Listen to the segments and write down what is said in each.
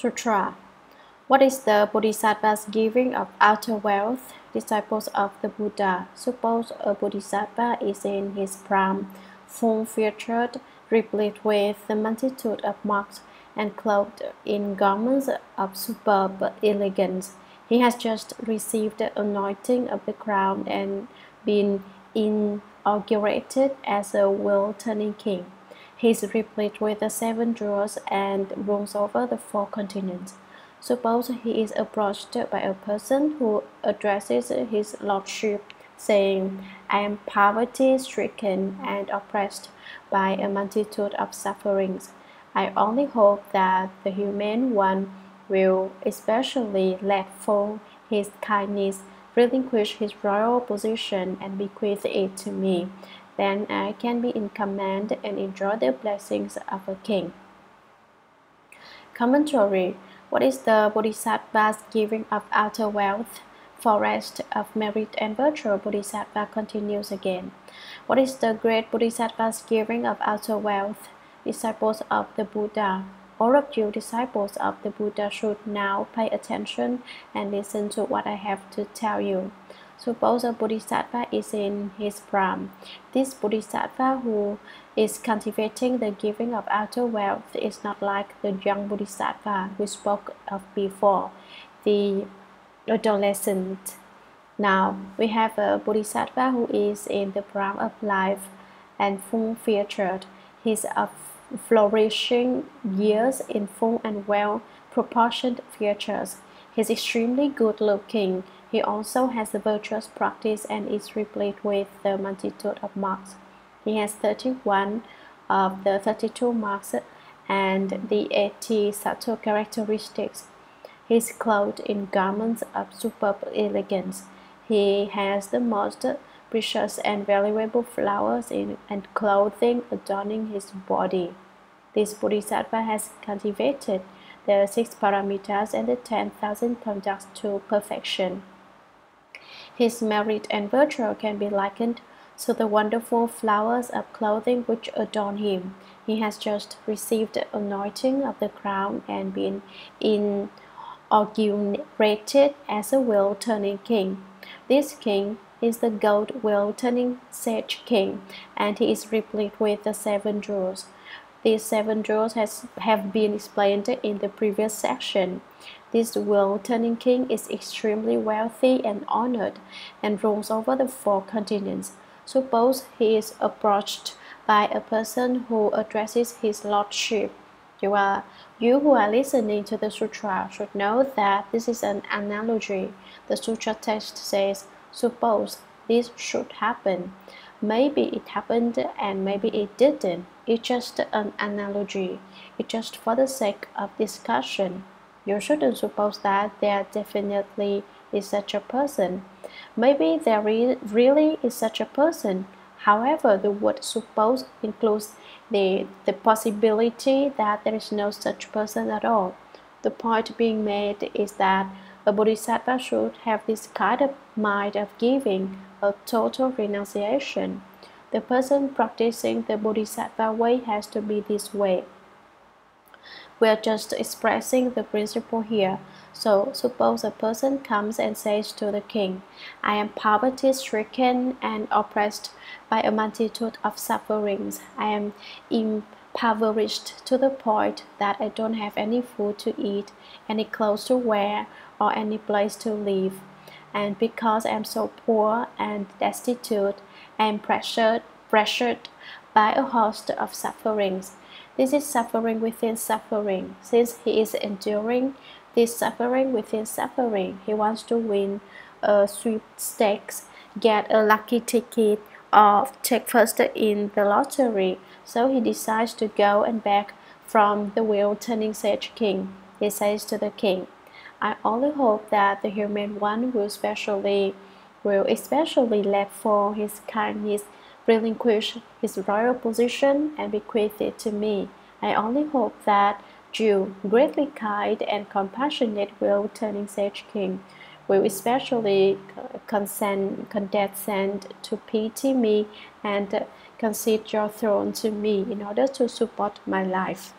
Sutra What is the Bodhisattva's giving of outer wealth? Disciples of the Buddha. Suppose a Bodhisattva is in his prime, full featured, replete with the multitude of marks, and clothed in garments of superb elegance. He has just received the anointing of the crown and been inaugurated as a world-turning king. He is replete with the seven jewels and rules over the four continents. Suppose he is approached by a person who addresses his lordship, saying, I am poverty stricken and oppressed by a multitude of sufferings. I only hope that the human one will especially let fall his kindness, relinquish his royal position, and bequeath it to me. Then I can be in command and enjoy the blessings of a king. Commentary What is the Bodhisattva's giving of outer wealth? Forest of merit and virtue, Bodhisattva continues again. What is the great Bodhisattva's giving of outer wealth? Disciples of the Buddha. All of you disciples of the Buddha should now pay attention and listen to what I have to tell you. Suppose a Bodhisattva is in his prime. This Bodhisattva who is cultivating the giving of outer wealth is not like the young Bodhisattva we spoke of before, the adolescent. Now we have a Bodhisattva who is in the prime of life and full featured. His flourishing years in full and well proportioned features. He's extremely good looking. He also has a virtuous practice and is replete with the multitude of marks. He has 31 of the 32 marks and the 80 subtle characteristics. He is clothed in garments of superb elegance. He has the most precious and valuable flowers in, and clothing adorning his body. This Bodhisattva has cultivated the six paramitas and the ten thousand conducts to perfection. His merit and virtue can be likened to the wonderful flowers of clothing which adorn him. He has just received the anointing of the crown and been inaugurated as a wheel-turning king. This king is the gold wheel-turning sage king, and he is replete with the seven jewels. These seven jewels has, have been explained in the previous section. This world turning king is extremely wealthy and honored and rules over the four continents. Suppose he is approached by a person who addresses his lordship. You, are, you who are listening to the sutra should know that this is an analogy. The sutra text says, suppose this should happen. Maybe it happened and maybe it didn't. It's just an analogy. It's just for the sake of discussion. You shouldn't suppose that there definitely is such a person. Maybe there really is such a person. However, the word suppose includes the, the possibility that there is no such person at all. The point being made is that a bodhisattva should have this kind of mind of giving, a total renunciation. The person practicing the bodhisattva way has to be this way. We are just expressing the principle here. So, suppose a person comes and says to the king, I am poverty stricken and oppressed by a multitude of sufferings. I am impoverished to the point that I don't have any food to eat, any clothes to wear, or any place to live. And because I am so poor and destitute, I am pressured, pressured by a host of sufferings. This is suffering within suffering. Since he is enduring this suffering within suffering, he wants to win a sweepstakes, get a lucky ticket, or take first in the lottery. So he decides to go and beg from the wheel-turning sage king. He says to the king, I only hope that the human one will especially will especially let for his kindness, relinquish his royal position, and bequeath it to me. I only hope that you, greatly kind and compassionate wheel turning sage king, will especially consent, condescend to pity me and concede your throne to me in order to support my life.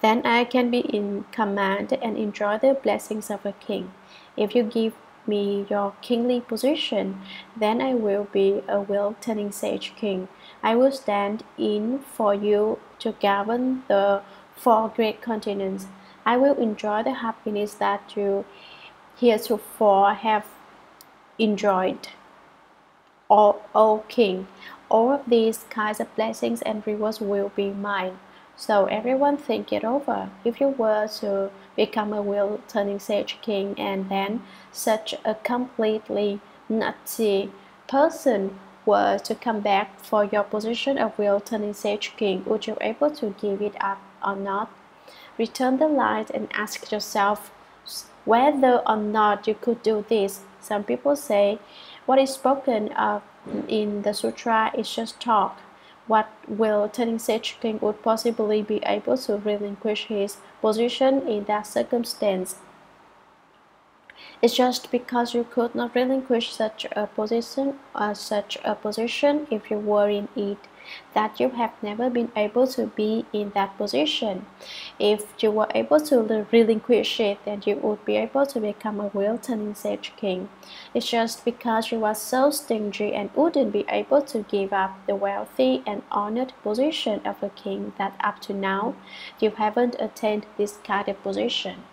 Then I can be in command and enjoy the blessings of a king. If you give me your kingly position, then I will be a wheel turning sage king. I will stand in for you to govern the four great continents. I will enjoy the happiness that you heretofore have enjoyed. O, o King, all of these kinds of blessings and rewards will be mine. So everyone think it over. If you were to become a wheel turning sage king and then such a completely nutty person were to come back for your position of wheel turning sage king, would you be able to give it up or not? Return the light and ask yourself whether or not you could do this. Some people say what is spoken of in the sutra is just talk what will sage king would possibly be able to relinquish his position in that circumstance. It's just because you could not relinquish such a position or uh, such a position if you were in it that you have never been able to be in that position. If you were able to relinquish it, then you would be able to become a wheel turning sage king. It's just because you are so stingy and wouldn't be able to give up the wealthy and honored position of a king that up to now you haven't attained this kind of position.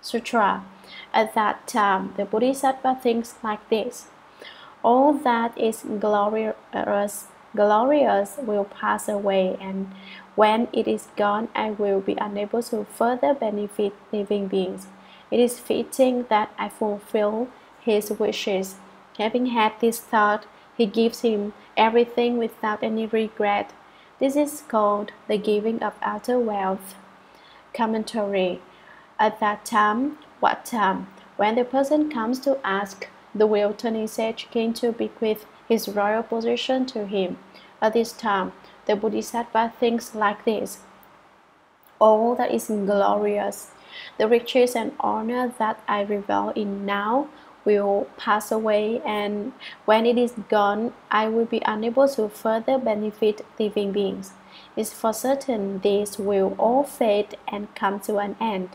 Sutra. At that time, the Bodhisattva thinks like this. All that is glorious glorious will pass away, and when it is gone, I will be unable to further benefit living beings. It is fitting that I fulfill his wishes. Having had this thought, he gives him everything without any regret. This is called the giving of outer wealth. Commentary At that time, what time? When the person comes to ask, the wheel turning sage came to bequeath his royal position to him. At this time, the Bodhisattva thinks like this All that is glorious, the riches and honor that I revel in now will pass away, and when it is gone, I will be unable to further benefit living beings. It's for certain these will all fade and come to an end.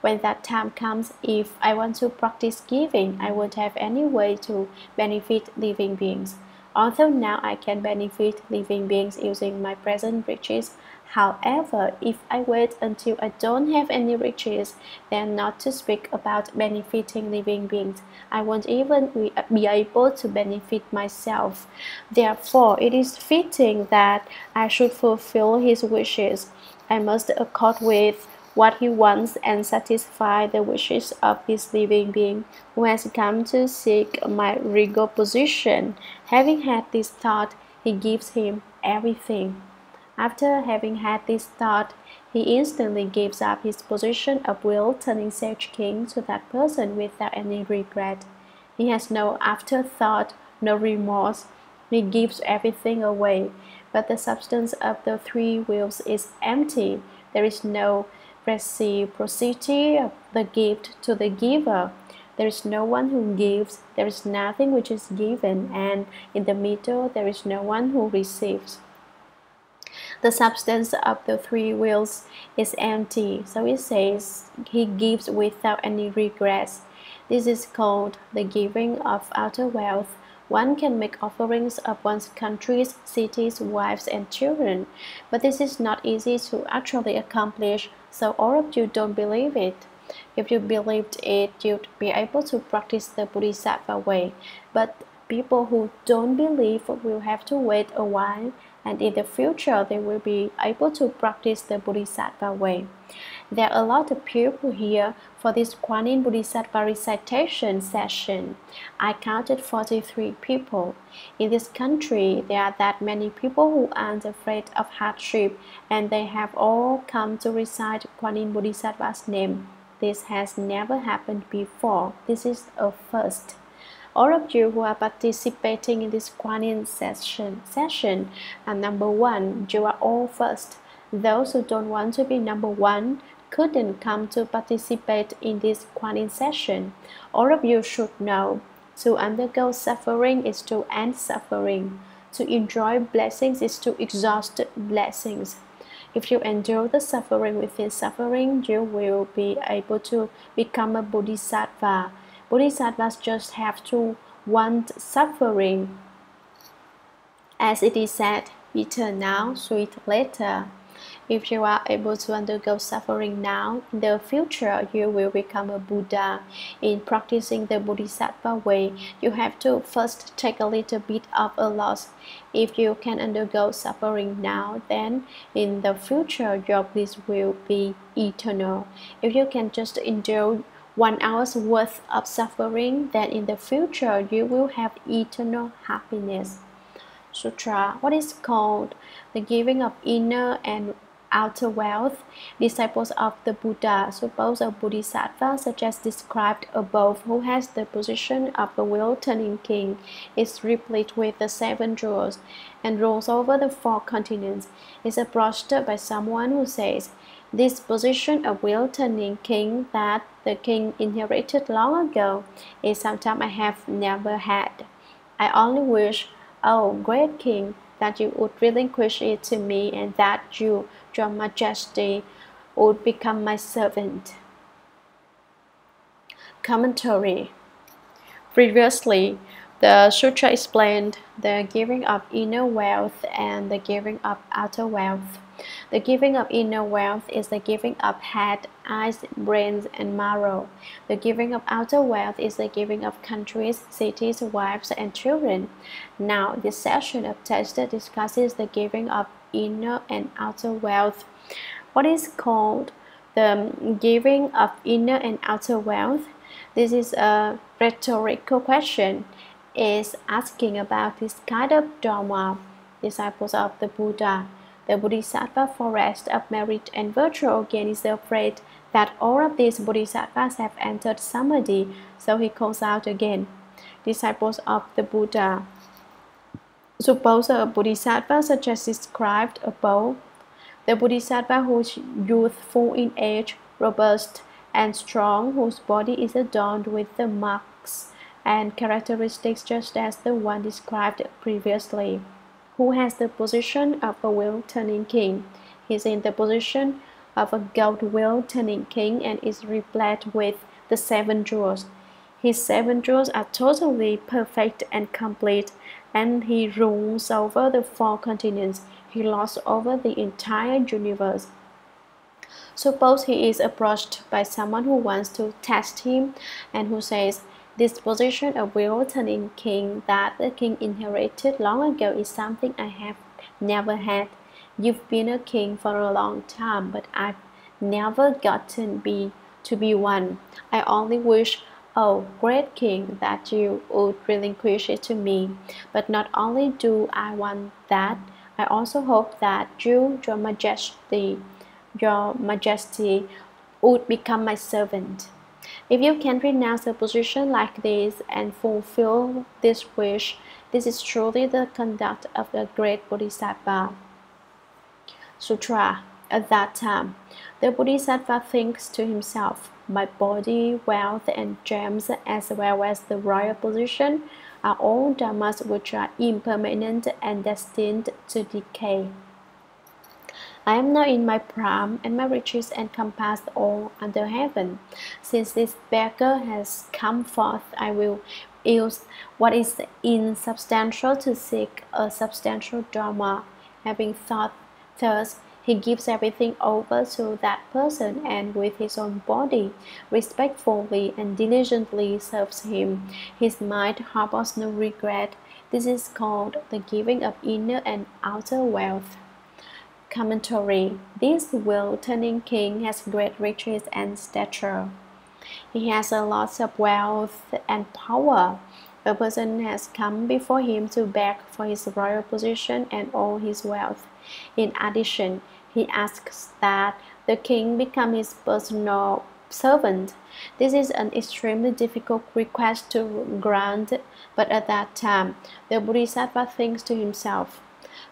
When that time comes, if I want to practice giving, I won't have any way to benefit living beings. Although now I can benefit living beings using my present riches, however, if I wait until I don't have any riches, then not to speak about benefiting living beings, I won't even be able to benefit myself. Therefore, it is fitting that I should fulfill his wishes. I must accord with what he wants and satisfy the wishes of this living being who has come to seek my regal position. Having had this thought, he gives him everything. After having had this thought, he instantly gives up his position of wheel turning sage king to that person without any regret. He has no afterthought, no remorse. He gives everything away, but the substance of the three wheels is empty. There is no reciprocity of the gift to the giver. There is no one who gives, there is nothing which is given, and in the middle there is no one who receives. The substance of the three wheels is empty, so it says he gives without any regrets. This is called the giving of outer wealth one can make offerings of one's countries, cities, wives, and children, but this is not easy to actually accomplish, so all of you don't believe it. If you believed it, you'd be able to practice the Bodhisattva way, but people who don't believe will have to wait a while and in the future they will be able to practice the Bodhisattva way. There are a lot of people here for this Kuan Yin Bodhisattva recitation session. I counted 43 people. In this country, there are that many people who aren't afraid of hardship and they have all come to recite Kuan Yin Bodhisattva's name. This has never happened before. This is a first all of you who are participating in this Kuan Yin session, session are number one. You are all first. Those who don't want to be number one couldn't come to participate in this Kuan Yin session. All of you should know to undergo suffering is to end suffering. To enjoy blessings is to exhaust blessings. If you endure the suffering within suffering, you will be able to become a bodhisattva. Bodhisattvas just have to want suffering. As it is said, bitter now, sweet later. If you are able to undergo suffering now, in the future you will become a Buddha. In practicing the Bodhisattva way, you have to first take a little bit of a loss. If you can undergo suffering now, then in the future your bliss will be eternal. If you can just endure one hour's worth of suffering, then in the future you will have eternal happiness. Sutra, what is called the giving of inner and outer wealth. Disciples of the Buddha, suppose a bodhisattva such as described above, who has the position of a wheel-turning king, is replete with the seven jewels, and rules over the four continents, is approached by someone who says, this position of wheel-turning king that the king inherited long ago is something I have never had. I only wish, oh great king, that you would relinquish it to me and that you your Majesty would become my servant. Commentary Previously, the sutra explained the giving of inner wealth and the giving of outer wealth. The giving of inner wealth is the giving of head, eyes, brains, and marrow. The giving of outer wealth is the giving of countries, cities, wives, and children. Now, this session of text discusses the giving of inner and outer wealth. What is called the giving of inner and outer wealth? This is a rhetorical question. Is asking about this kind of Dharma, disciples of the Buddha. The Bodhisattva forest of merit and virtue again is afraid that all of these Bodhisattvas have entered Samadhi, so he calls out again. Disciples of the Buddha. Suppose a bodhisattva such as described above. The bodhisattva who is youthful in age, robust, and strong, whose body is adorned with the marks and characteristics just as the one described previously, who has the position of a wheel-turning king. He is in the position of a gold wheel-turning king and is replete with the seven jewels. His seven jewels are totally perfect and complete and he rules over the four continents. He lords over the entire universe. Suppose he is approached by someone who wants to test him and who says, This position of wheel turning king that the king inherited long ago is something I have never had. You've been a king for a long time, but I've never gotten be to be one. I only wish Oh, great King, that you would relinquish it to me. But not only do I want that, I also hope that you, your Majesty, your Majesty, would become my servant. If you can renounce a position like this and fulfill this wish, this is truly the conduct of a great Bodhisattva. Sutra At that time, the Bodhisattva thinks to himself, my body, wealth, and gems, as well as the royal position, are all dharmas which are impermanent and destined to decay. I am now in my prime, and my riches encompass all under heaven. Since this beggar has come forth, I will use what is insubstantial to seek a substantial dharma. Having thought thus, he gives everything over to that person and with his own body, respectfully and diligently serves him. His mind harbors no regret. This is called the giving of inner and outer wealth. Commentary This wheel turning king has great riches and stature. He has a lot of wealth and power. A person has come before him to beg for his royal position and all his wealth. In addition, he asks that the king become his personal servant. This is an extremely difficult request to grant, but at that time, the Bodhisattva thinks to himself,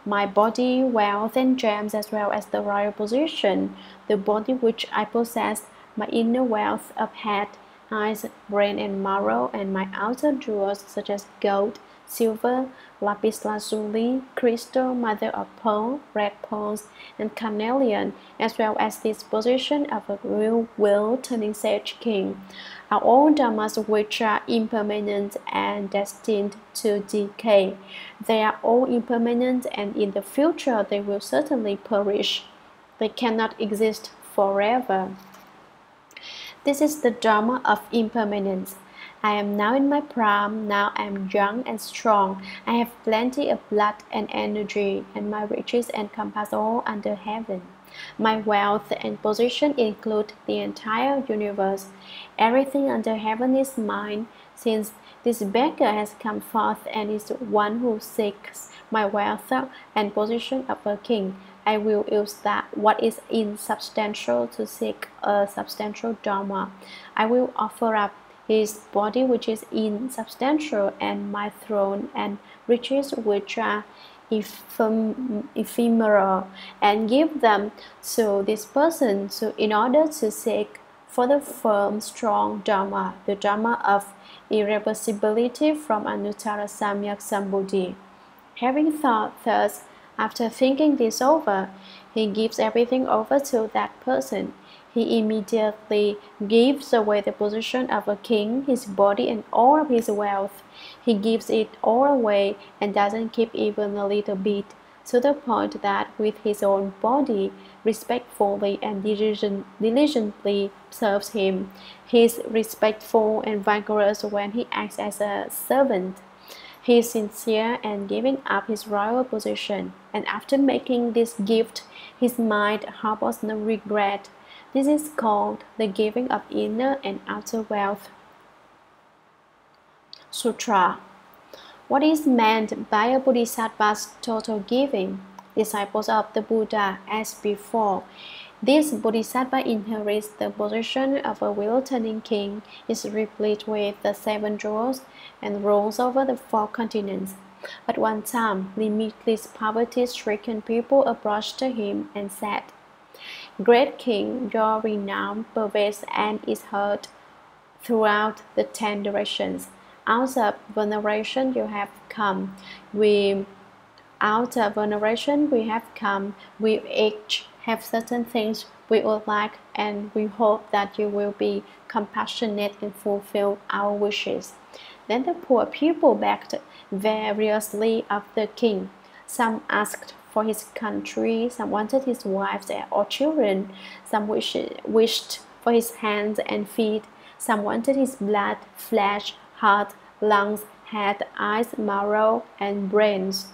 my body, wealth, and gems, as well as the royal position, the body which I possess, my inner wealth of head, eyes, brain, and marrow, and my outer jewels such as gold, silver, lapis lazuli, crystal, mother of pearl, red pearls, and carnelian, as well as this position of a real wheel turning sage king, are all dharmas which are impermanent and destined to decay. They are all impermanent, and in the future they will certainly perish. They cannot exist forever. This is the Dharma of impermanence. I am now in my prime, now I am young and strong. I have plenty of blood and energy, and my riches encompass all under heaven. My wealth and position include the entire universe. Everything under heaven is mine, since this beggar has come forth and is one who seeks my wealth and position of a king. I will use that what is insubstantial to seek a substantial Dharma. I will offer up his body which is insubstantial, and my throne and riches which are ephemeral, and give them to this person so in order to seek for the firm, strong Dharma, the Dharma of irreversibility from Anuttara Samyak Sambodhi. Having thought thus, after thinking this over, he gives everything over to that person he immediately gives away the position of a king, his body, and all of his wealth. He gives it all away and doesn't keep even a little bit, to the point that with his own body, respectfully and diligently serves him. He is respectful and vigorous when he acts as a servant. He is sincere and giving up his royal position, and after making this gift, his mind harbors no regret this is called the giving of inner and outer wealth. Sutra What is meant by a bodhisattva's total giving? Disciples of the Buddha, as before, this bodhisattva inherits the position of a wheel turning king, is replete with the seven jewels, and rules over the four continents. At one time, limitless poverty stricken people approached him and said, Great King, your renown pervades and is heard throughout the ten directions. Out of veneration you have come. We out of veneration we have come. We each have certain things we would like and we hope that you will be compassionate and fulfill our wishes. Then the poor people begged variously of the king. Some asked for his country, some wanted his wives or children, some wished, wished for his hands and feet, some wanted his blood, flesh, heart, lungs, head, eyes, marrow, and brains.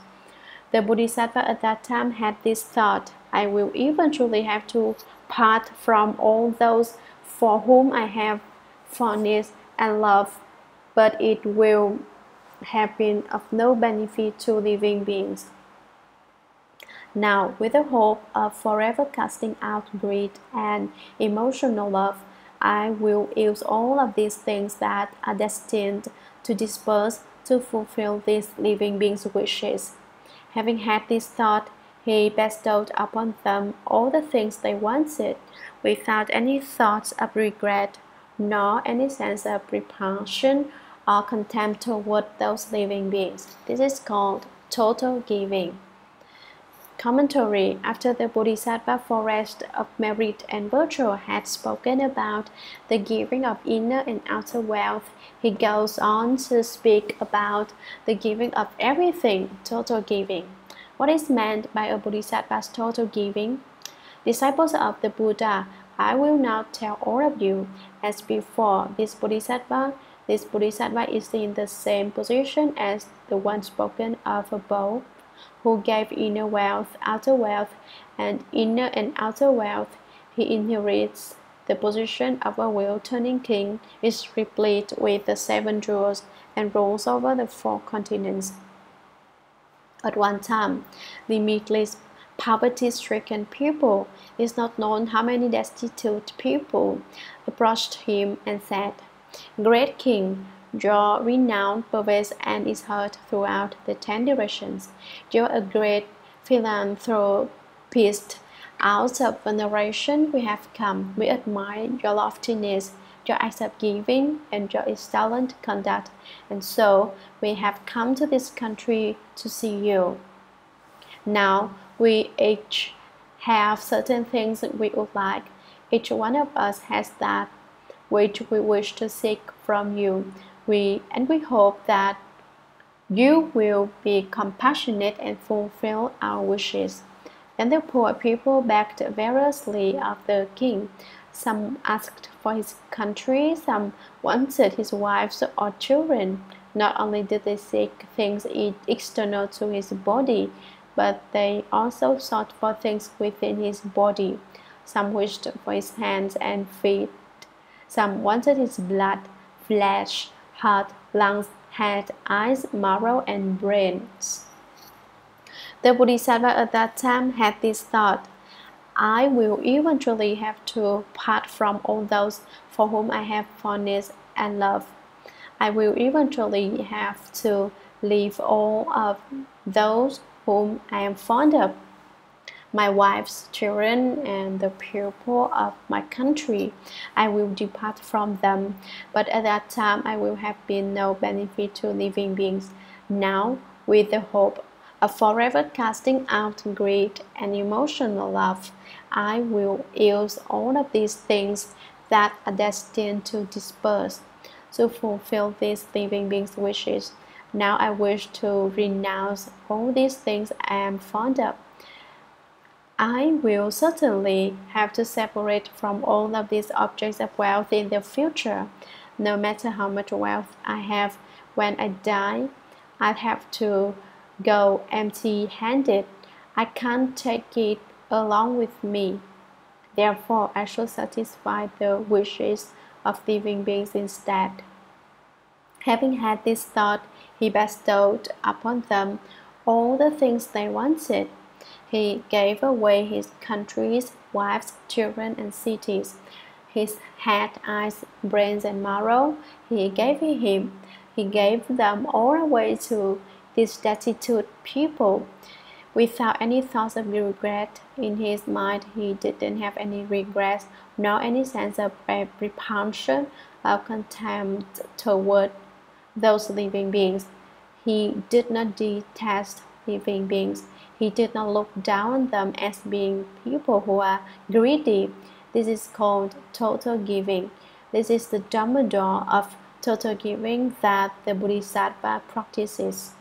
The Bodhisattva at that time had this thought I will eventually have to part from all those for whom I have fondness and love, but it will have been of no benefit to living beings. Now, with the hope of forever casting out greed and emotional love, I will use all of these things that are destined to disperse to fulfill these living beings' wishes. Having had this thought, he bestowed upon them all the things they wanted, without any thoughts of regret, nor any sense of repulsion or contempt toward those living beings. This is called total giving. Commentary After the Bodhisattva forest of merit and virtue had spoken about the giving of inner and outer wealth, he goes on to speak about the giving of everything, total giving. What is meant by a Bodhisattva's total giving? Disciples of the Buddha, I will now tell all of you. As before, this Bodhisattva, this Bodhisattva is in the same position as the one spoken of above who gave inner wealth, outer wealth, and inner and outer wealth, he inherits the position of a wheel turning king, is replete with the seven jewels, and rules over the four continents. At one time, the limitless poverty stricken people, is not known how many destitute people, approached him and said, Great king, your renown pervades and is heard throughout the ten directions. You're a great philanthropist. Out of veneration we have come. We admire your loftiness, your acts of giving, and your excellent conduct. And so we have come to this country to see you. Now we each have certain things we would like. Each one of us has that which we wish to seek from you. We and we hope that you will be compassionate and fulfill our wishes. Then the poor people begged variously of the king. Some asked for his country, some wanted his wives or children. Not only did they seek things external to his body, but they also sought for things within his body. Some wished for his hands and feet. Some wanted his blood, flesh, heart, lungs, head, eyes, marrow, and brains. The Bodhisattva at that time had this thought I will eventually have to part from all those for whom I have fondness and love. I will eventually have to leave all of those whom I am fond of, my wife's children, and the people of my country. I will depart from them, but at that time I will have been no benefit to living beings. Now, with the hope of forever casting out greed and emotional love, I will use all of these things that are destined to disperse to fulfill these living beings' wishes. Now I wish to renounce all these things I am fond of. I will certainly have to separate from all of these objects of wealth in the future. No matter how much wealth I have when I die, I have to go empty handed. I can't take it along with me. Therefore, I should satisfy the wishes of living beings instead. Having had this thought, he bestowed upon them all the things they wanted. He gave away his countries, wives, children, and cities. His head, eyes, brains, and marrow he gave him. He gave them all away to these destitute people. Without any thoughts of regret in his mind, he didn't have any regrets nor any sense of repulsion or contempt toward those living beings. He did not detest living beings. He did not look down on them as being people who are greedy. This is called total giving. This is the Dharma door of total giving that the Bodhisattva practices.